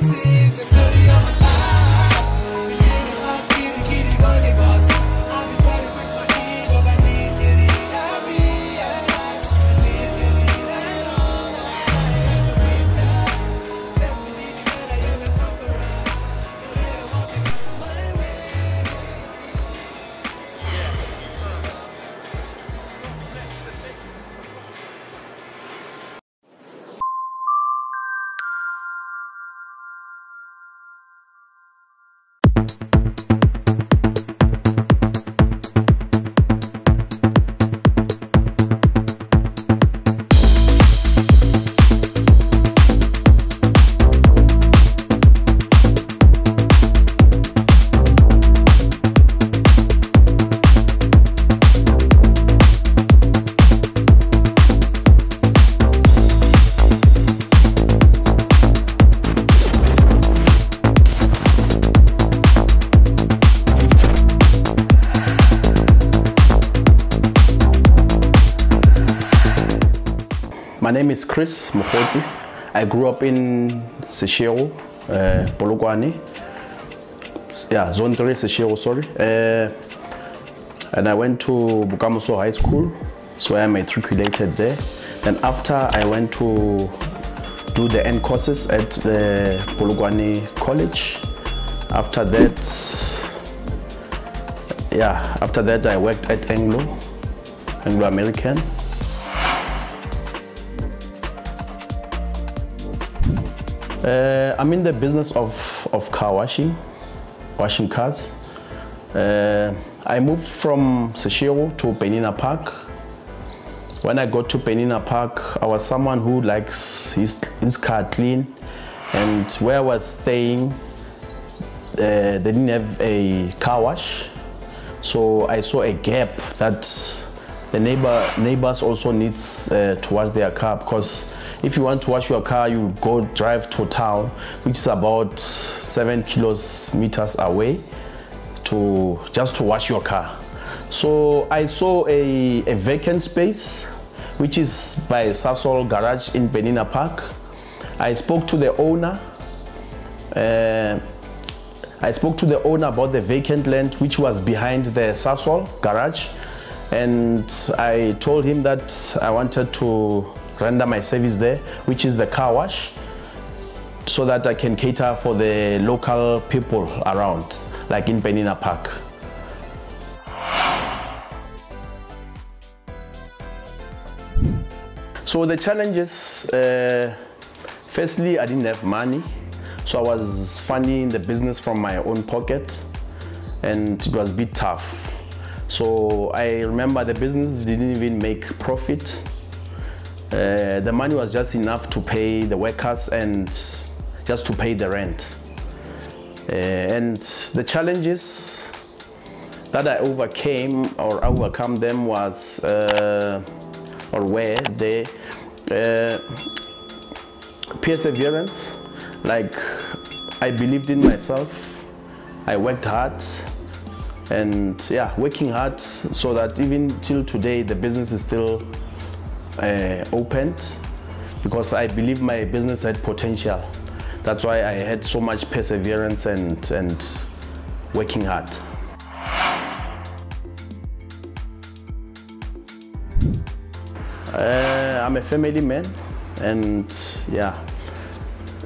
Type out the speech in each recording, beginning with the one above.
this is My name is Chris Mogotsi. I grew up in Seshego, uh, Polokwane. Yeah, Zone 3 Seshego, sorry. Uh, and I went to Bokamoso High School, so I matriculated there. Then after I went to do the end courses at the Polokwane College. After that, yeah, after that I worked at Anglo, Anglo American. Uh, I'm in the business of, of car washing, washing cars. Uh, I moved from Seshego to Penina Park. When I got to Penina Park, I was someone who likes his, his car clean. And where I was staying, uh, they didn't have a car wash. So I saw a gap that the neighbor, neighbors also needs uh, to wash their car because if you want to wash your car, you go drive to town, which is about seven kilometers away to just to wash your car. So I saw a, a vacant space, which is by Sasol Garage in Penina Park. I spoke to the owner. Uh, I spoke to the owner about the vacant land which was behind the Sasol garage and I told him that I wanted to render my service there, which is the car wash, so that I can cater for the local people around, like in Penina Park. So the challenges, uh, firstly, I didn't have money. So I was funding the business from my own pocket and it was a bit tough. So I remember the business didn't even make profit. Uh, the money was just enough to pay the workers and just to pay the rent. Uh, and the challenges that I overcame or overcome them was uh, or were the perseverance. Like I believed in myself. I worked hard and yeah, working hard so that even till today the business is still uh, opened because I believe my business had potential. That's why I had so much perseverance and, and working hard. Uh, I'm a family man and yeah,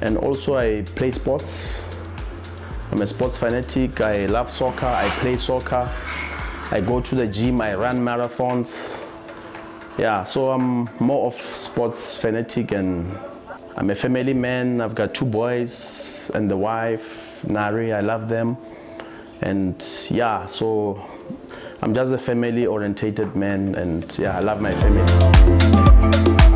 and also I play sports. I'm a sports fanatic. I love soccer. I play soccer. I go to the gym. I run marathons. Yeah, so I'm more of sports fanatic and I'm a family man. I've got two boys and the wife, Nari. I love them. And yeah, so I'm just a family orientated man and yeah, I love my family.